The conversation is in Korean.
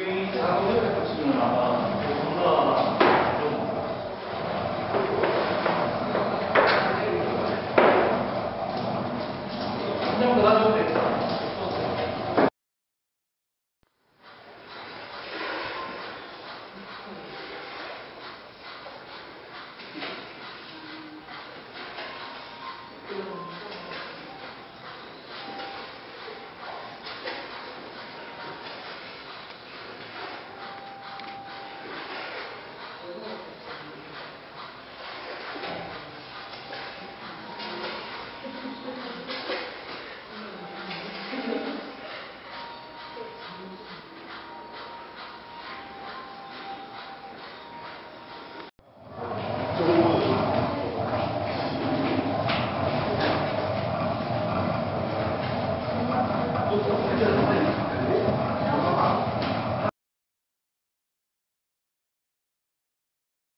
지금 사고를 가지고 나와